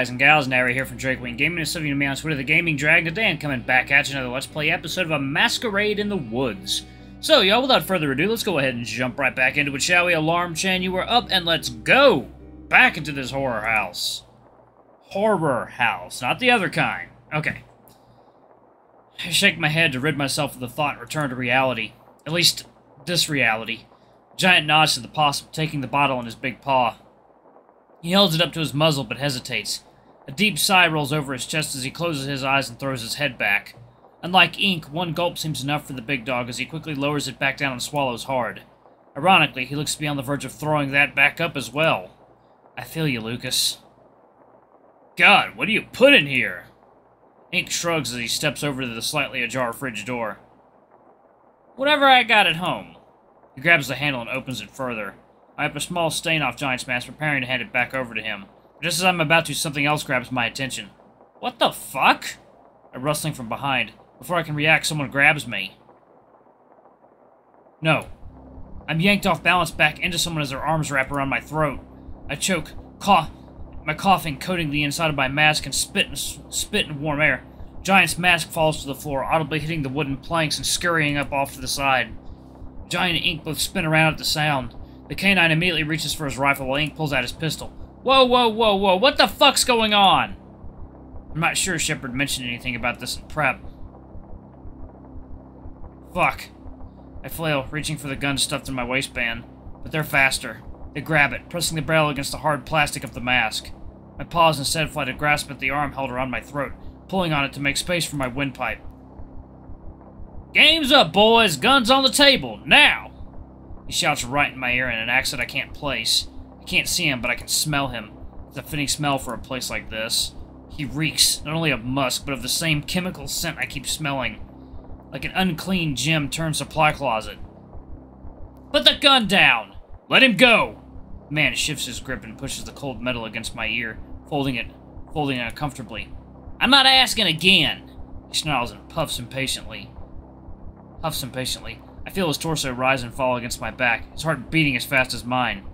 guys and gals? Nary here from Drake Wing Gaming. and It's something to me on Twitter, the Gaming Dragon today, and coming back at you another Let's Play episode of A Masquerade in the Woods. So, y'all, without further ado, let's go ahead and jump right back into it, shall we? Alarm Chan, you are up, and let's go back into this horror house. Horror house, not the other kind. Okay. I shake my head to rid myself of the thought and return to reality. At least, this reality. Giant nods to the possum, taking the bottle in his big paw. He holds it up to his muzzle, but hesitates. A deep sigh rolls over his chest as he closes his eyes and throws his head back. Unlike ink, one gulp seems enough for the big dog as he quickly lowers it back down and swallows hard. Ironically, he looks to be on the verge of throwing that back up as well. I feel you, Lucas. God, what do you put in here? Ink shrugs as he steps over to the slightly ajar fridge door. Whatever I got at home. He grabs the handle and opens it further. I wipe a small stain off Giant's mask, preparing to hand it back over to him. Just as I'm about to, something else grabs my attention. What the fuck? A rustling from behind. Before I can react, someone grabs me. No. I'm yanked off balance back into someone as their arms wrap around my throat. I choke, cough, my coughing coating the inside of my mask and spit and spit in warm air. Giant's mask falls to the floor, audibly hitting the wooden planks and scurrying up off to the side. Giant and Ink both spin around at the sound. The canine immediately reaches for his rifle while Ink pulls out his pistol. Whoa, whoa, whoa, whoa, what the fuck's going on? I'm not sure Shepard mentioned anything about this in prep. Fuck. I flail, reaching for the gun stuffed in my waistband. But they're faster. They grab it, pressing the barrel against the hard plastic of the mask. My paws instead fly to grasp at the arm held around my throat, pulling on it to make space for my windpipe. Game's up, boys! Guns on the table, now! He shouts right in my ear in an accent I can't place. Can't see him, but I can smell him. It's a fitting smell for a place like this. He reeks, not only of musk, but of the same chemical scent I keep smelling. Like an unclean gym turned supply closet. Put the gun down! Let him go! The man shifts his grip and pushes the cold metal against my ear, folding it, folding it uncomfortably. I'm not asking again! He snarls and puffs impatiently. Puffs impatiently. I feel his torso rise and fall against my back, his heart beating as fast as mine.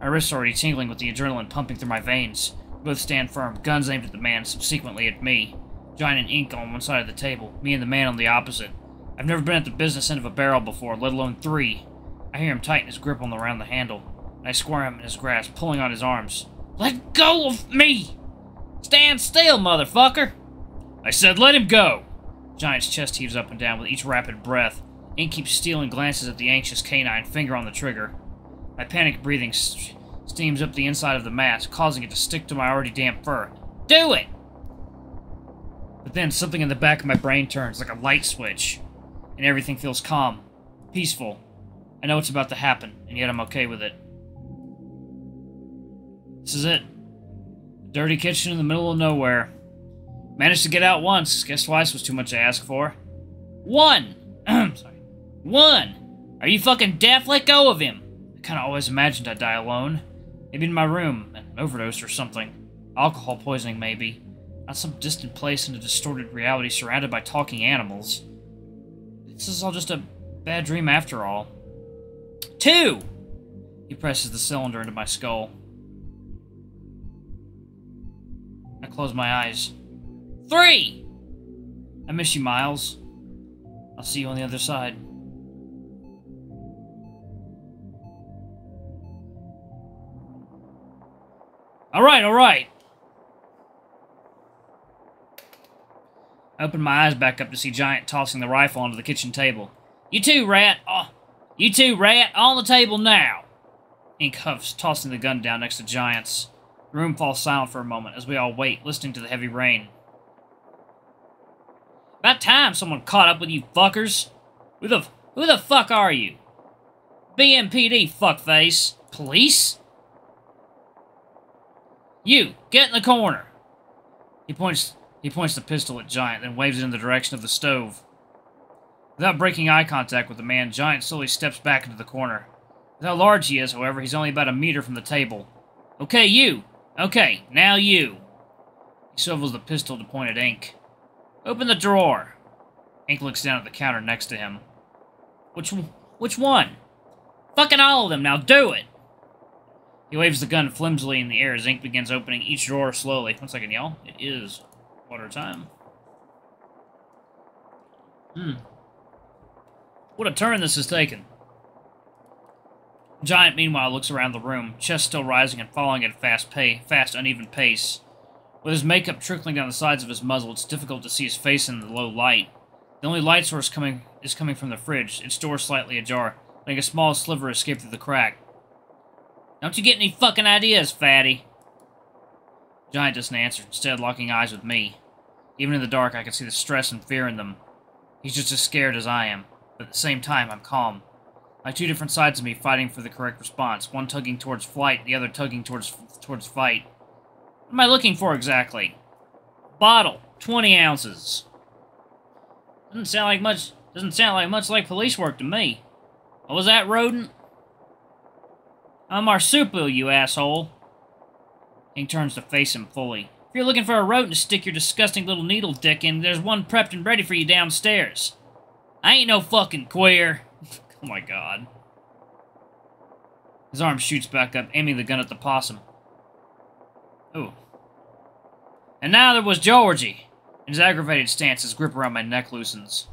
My wrists already tingling with the adrenaline pumping through my veins. Both stand firm, guns aimed at the man, subsequently at me. Giant and Ink on one side of the table, me and the man on the opposite. I've never been at the business end of a barrel before, let alone three. I hear him tighten his grip on the around the handle, and I squirm in his grasp, pulling on his arms. Let go of me! Stand still, motherfucker! I said let him go! Giant's chest heaves up and down with each rapid breath. Ink keeps stealing glances at the anxious canine, finger on the trigger. My panic breathing st steams up the inside of the mask, causing it to stick to my already damp fur. Do it! But then something in the back of my brain turns like a light switch, and everything feels calm, peaceful. I know it's about to happen, and yet I'm okay with it. This is it. Dirty kitchen in the middle of nowhere. Managed to get out once. Guess twice was too much to ask for. One! Sorry. One! Are you fucking deaf? Let go of him! I kinda always imagined I'd die alone. Maybe in my room, an overdose or something. Alcohol poisoning, maybe. Not some distant place in a distorted reality surrounded by talking animals. This is all just a bad dream after all. Two! He presses the cylinder into my skull. I close my eyes. Three! I miss you, Miles. I'll see you on the other side. Alright, alright. I opened my eyes back up to see Giant tossing the rifle onto the kitchen table. You too, Rat. Oh, you too, Rat. On the table now. Ink huffs, tossing the gun down next to Giant's. The room falls silent for a moment as we all wait, listening to the heavy rain. About time someone caught up with you fuckers. Who the, who the fuck are you? BMPD, fuckface. Police? You, get in the corner. He points he points the pistol at Giant, then waves it in the direction of the stove. Without breaking eye contact with the man, Giant slowly steps back into the corner. With how large he is, however, he's only about a meter from the table. Okay, you. Okay, now you. He swivels the pistol to point at Ink. Open the drawer. Ink looks down at the counter next to him. Which which one? Fucking all of them, now do it! He waves the gun flimsily in the air as Ink begins opening each drawer slowly. One second, y'all. It is water time. Hmm. What a turn this has taken. Giant, meanwhile, looks around the room, chest still rising and falling at a fast, pay, fast, uneven pace. With his makeup trickling down the sides of his muzzle, it's difficult to see his face in the low light. The only light source coming is coming from the fridge, its door slightly ajar, letting a small sliver escape through the crack. Don't you get any fucking ideas, fatty? Giant doesn't answer, instead locking eyes with me. Even in the dark, I can see the stress and fear in them. He's just as scared as I am, but at the same time, I'm calm. Like two different sides of me fighting for the correct response, one tugging towards flight, the other tugging towards towards fight. What am I looking for exactly? Bottle, 20 ounces. Doesn't sound like much. Doesn't sound like much like police work to me. What was that, rodent? I'm marsupial, you asshole. He turns to face him fully. If you're looking for a rodent to stick your disgusting little needle dick in, there's one prepped and ready for you downstairs. I ain't no fucking queer. oh my god. His arm shoots back up, aiming the gun at the possum. Ooh. And now there was Georgie. In his aggravated stance, his grip around my neck loosens.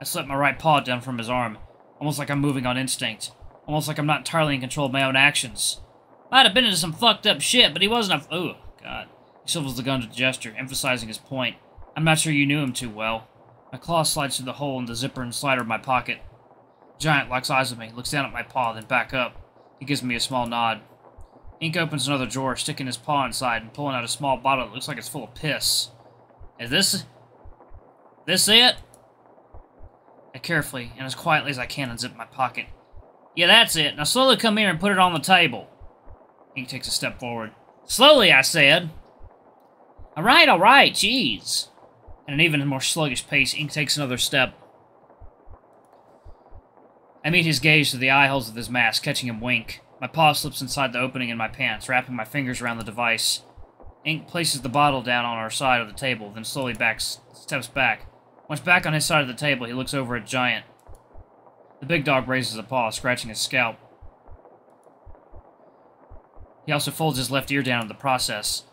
I slip my right paw down from his arm, almost like I'm moving on instinct. Almost like I'm not entirely in control of my own actions. Might have been into some fucked up shit, but he wasn't a... Oh, God. He swivels the gun to gesture, emphasizing his point. I'm not sure you knew him too well. My claw slides through the hole in the zipper and slider of my pocket. Giant locks eyes with me, looks down at my paw, then back up. He gives me a small nod. Ink opens another drawer, sticking his paw inside and pulling out a small bottle that looks like it's full of piss. Is this... This it? I carefully, and as quietly as I can, unzip my pocket. Yeah, that's it. Now slowly come here and put it on the table. Ink takes a step forward. Slowly, I said. Alright, alright, jeez. At an even more sluggish pace, Ink takes another step. I meet his gaze through the eye holes of his mask, catching him wink. My paw slips inside the opening in my pants, wrapping my fingers around the device. Ink places the bottle down on our side of the table, then slowly backs, steps back. Once back on his side of the table, he looks over at Giant. The big dog raises a paw, scratching his scalp. He also folds his left ear down in the process.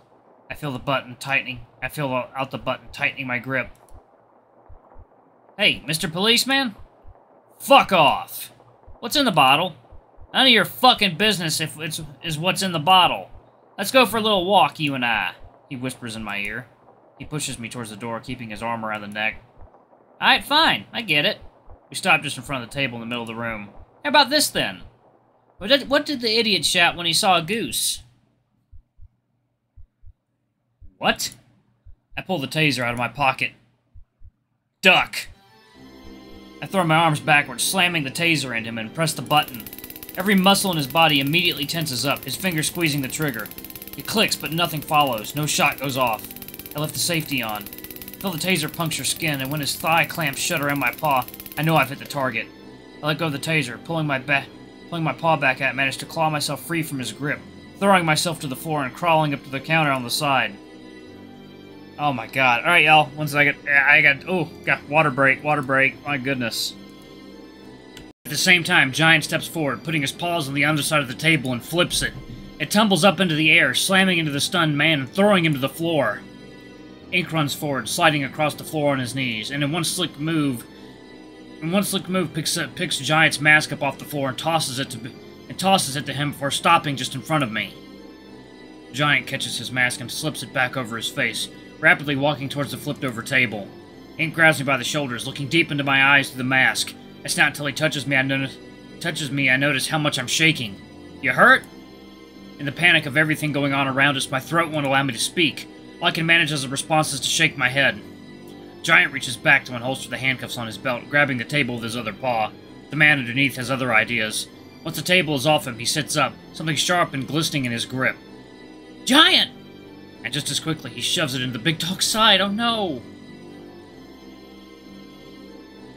I feel the button tightening. I feel out the button, tightening my grip. Hey, Mr. Policeman? Fuck off! What's in the bottle? None of your fucking business if it's is what's in the bottle. Let's go for a little walk, you and I, he whispers in my ear. He pushes me towards the door, keeping his arm around the neck. Alright, fine. I get it. We stopped just in front of the table in the middle of the room. How about this, then? What did, the idiot shout when he saw a goose? What? I pull the taser out of my pocket. Duck! I throw my arms backwards, slamming the taser into him, and press the button. Every muscle in his body immediately tenses up, his finger squeezing the trigger. It clicks, but nothing follows. No shot goes off. I left the safety on. Feel the taser puncture skin, and when his thigh clamps shut around my paw, I know I've hit the target. I let go of the taser, pulling my back, pulling my paw back out, managed to claw myself free from his grip, throwing myself to the floor and crawling up to the counter on the side. Oh my god. Alright, y'all. One second. I got... Oh, got water break. Water break. My goodness. At the same time, Giant steps forward, putting his paws on the underside of the table and flips it. It tumbles up into the air, slamming into the stunned man and throwing him to the floor. Ink runs forward, sliding across the floor on his knees, and in one slick move, in one slick move, picks up, picks Giant's mask up off the floor and tosses it to and tosses it to him before stopping just in front of me. Giant catches his mask and slips it back over his face, rapidly walking towards the flipped-over table. Ink grabs me by the shoulders, looking deep into my eyes through the mask. It's not until he touches me I notice touches me I notice how much I'm shaking. You hurt? In the panic of everything going on around us, my throat won't allow me to speak. All I can manage as a response is to shake my head. Giant reaches back to unholster the handcuffs on his belt, grabbing the table with his other paw. The man underneath has other ideas. Once the table is off him, he sits up, something sharp and glistening in his grip. Giant! And just as quickly, he shoves it into the big dog's side. Oh no!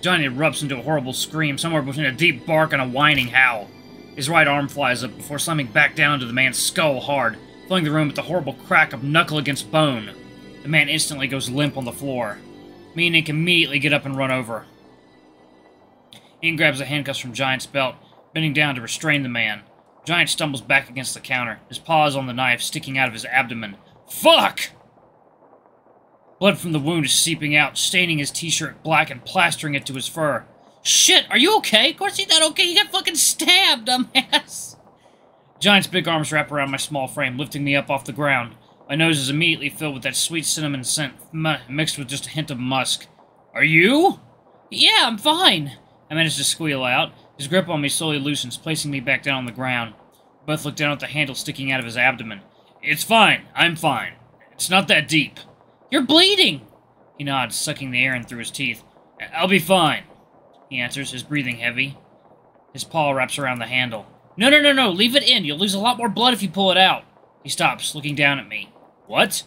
Giant erupts into a horrible scream, somewhere between a deep bark and a whining howl. His right arm flies up before slamming back down into the man's skull hard, filling the room with the horrible crack of knuckle against bone. The man instantly goes limp on the floor. Me and Ink immediately get up and run over. Ink grabs the handcuffs from Giant's belt, bending down to restrain the man. Giant stumbles back against the counter, his paws on the knife sticking out of his abdomen. Fuck! Blood from the wound is seeping out, staining his t-shirt black and plastering it to his fur. Shit, are you okay? Of course he's not okay. He got fucking stabbed, dumbass. Giant's big arms wrap around my small frame, lifting me up off the ground. My nose is immediately filled with that sweet cinnamon scent, mixed with just a hint of musk. Are you? Yeah, I'm fine. I manage to squeal out. His grip on me slowly loosens, placing me back down on the ground. We both look down at the handle sticking out of his abdomen. It's fine. I'm fine. It's not that deep. You're bleeding! He nods, sucking the air in through his teeth. I'll be fine, he answers, his breathing heavy. His paw wraps around the handle. No, no, no, no, leave it in. You'll lose a lot more blood if you pull it out. He stops, looking down at me. What?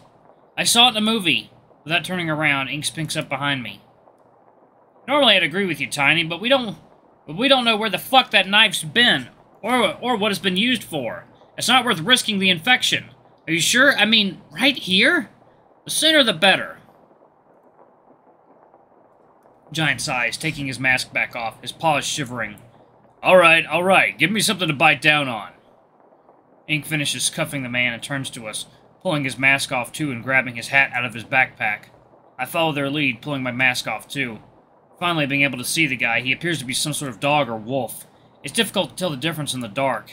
I saw it in a movie. Without turning around, Ink pinks up behind me. Normally I'd agree with you, Tiny, but we don't but we don't know where the fuck that knife's been, or or what it's been used for. It's not worth risking the infection. Are you sure? I mean, right here? The sooner the better. Giant sighs, taking his mask back off, his paws shivering. Alright, alright, give me something to bite down on. Ink finishes cuffing the man and turns to us, pulling his mask off too and grabbing his hat out of his backpack. I follow their lead, pulling my mask off too. Finally being able to see the guy, he appears to be some sort of dog or wolf. It's difficult to tell the difference in the dark.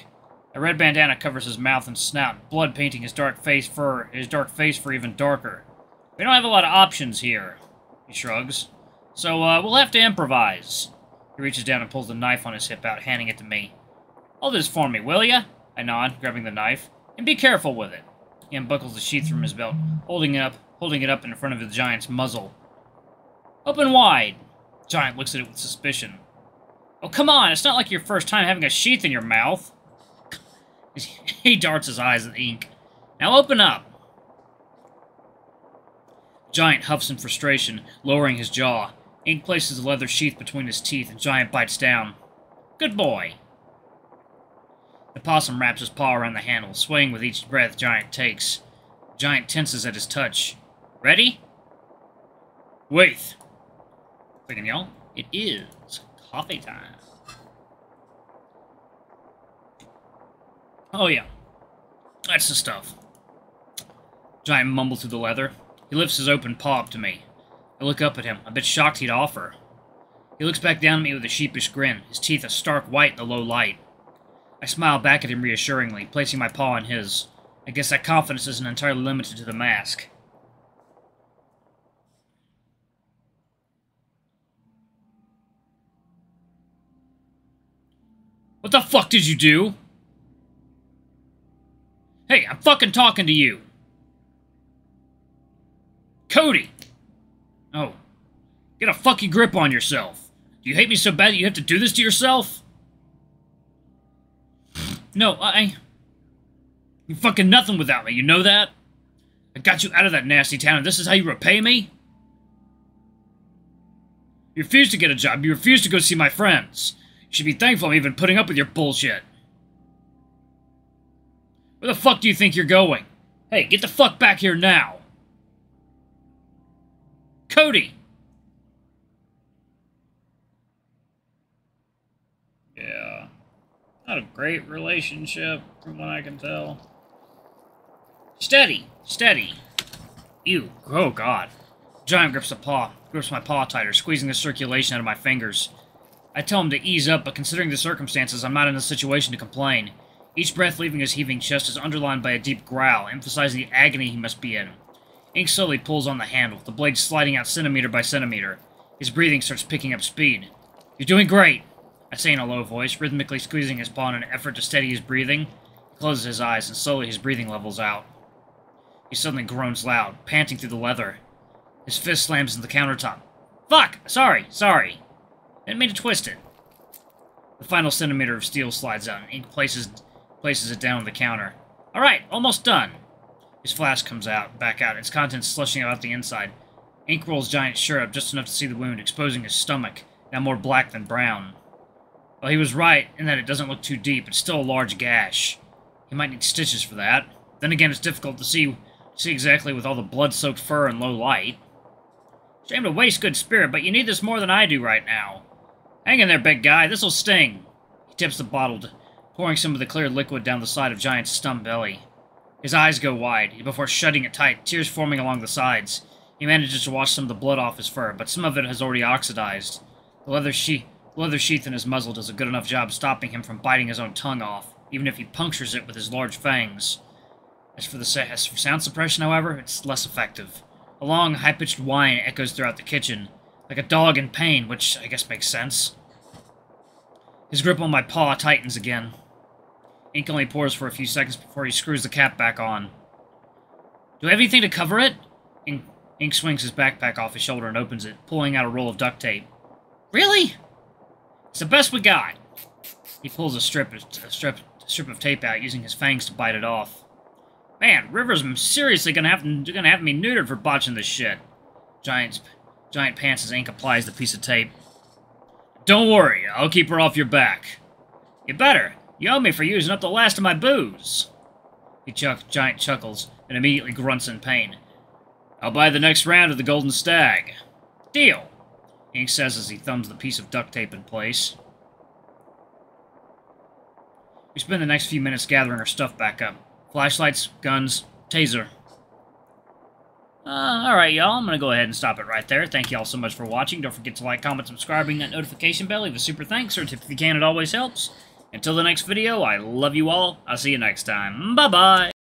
A red bandana covers his mouth and snout, blood painting his dark face fur his dark face for even darker. We don't have a lot of options here, he shrugs. So, uh, we'll have to improvise. He reaches down and pulls the knife on his hip out, handing it to me. Hold this for me, will ya? I nod, grabbing the knife. And be careful with it. He unbuckles the sheath from his belt, holding it up, holding it up in front of the giant's muzzle. Open wide. The Giant looks at it with suspicion. Oh, come on, it's not like your first time having a sheath in your mouth. he darts his eyes at the ink. Now open up. The Giant huffs in frustration, lowering his jaw. Ink places the leather sheath between his teeth, and Giant bites down. Good boy. The possum wraps his paw around the handle, swaying with each breath Giant takes. Giant tenses at his touch. Ready? Wait. Second, y'all. It is coffee time. Oh, yeah. That's the stuff. Giant mumbles through the leather. He lifts his open paw up to me. I look up at him, a bit shocked he'd offer. He looks back down at me with a sheepish grin, his teeth a stark white in the low light. I smile back at him reassuringly, placing my paw on his. I guess that confidence isn't entirely limited to the mask. What the fuck did you do? Hey, I'm fucking talking to you. Cody! Oh. Get a fucking grip on yourself. Do you hate me so bad that you have to do this to yourself? No, I... You fucking nothing without me, you know that? I got you out of that nasty town, and this is how you repay me? You refuse to get a job, you refuse to go see my friends. You should be thankful I'm even putting up with your bullshit. Where the fuck do you think you're going? Hey, get the fuck back here now! Cody! Yeah. Not a great relationship, from what I can tell. Steady! Steady! Ew. Oh, God. Giant grips a paw, grips my paw tighter, squeezing the circulation out of my fingers. I tell him to ease up, but considering the circumstances, I'm not in a situation to complain. Each breath leaving his heaving chest is underlined by a deep growl, emphasizing the agony he must be in. Ink slowly pulls on the handle, the blade sliding out centimeter by centimeter. His breathing starts picking up speed. You're doing great, I say in a low voice, rhythmically squeezing his paw in an effort to steady his breathing. He closes his eyes, and slowly his breathing levels out. He suddenly groans loud, panting through the leather. His fist slams into the countertop. Fuck! Sorry, sorry. Didn't mean to twist it. The final centimeter of steel slides out, and Ink places, places it down on the counter. Alright, almost done. His flask comes out, back out, its contents slushing out the inside. Ink rolls Giant's shirt up just enough to see the wound, exposing his stomach, now more black than brown. Well, he was right in that it doesn't look too deep. It's still a large gash. He might need stitches for that. Then again, it's difficult to see see exactly with all the blood-soaked fur and low light. Shame to waste good spirit, but you need this more than I do right now. Hang in there, big guy. This'll sting. He tips the bottle pouring some of the clear liquid down the side of Giant's stumped belly. His eyes go wide, before shutting it tight, tears forming along the sides. He manages to wash some of the blood off his fur, but some of it has already oxidized. The leather, she leather sheath in his muzzle does a good enough job stopping him from biting his own tongue off, even if he punctures it with his large fangs. As for, the, as for sound suppression, however, it's less effective. A long, high-pitched whine echoes throughout the kitchen, like a dog in pain, which I guess makes sense. His grip on my paw tightens again. Ink only pours for a few seconds before he screws the cap back on. Do I have anything to cover it? Ink, Ink swings his backpack off his shoulder and opens it, pulling out a roll of duct tape. Really? It's the best we got. He pulls a strip, a strip, a strip of tape out, using his fangs to bite it off. Man, River's seriously gonna have to, gonna have me neutered for botching this shit. Giant, Giant pants as Ink applies the piece of tape. Don't worry, I'll keep her off your back. You better. You owe me for using up the last of my booze. He chuck, Giant chuckles and immediately grunts in pain. I'll buy the next round of the Golden Stag. Deal, Ink says as he thumbs the piece of duct tape in place. We spend the next few minutes gathering our stuff back up. Flashlights, guns, taser. Uh, alright, y'all. I'm going to go ahead and stop it right there. Thank you all so much for watching. Don't forget to like, comment, subscribe, ring that notification bell. Leave a super thanks or tip if you can. It always helps. Until the next video, I love you all. I'll see you next time. Bye-bye.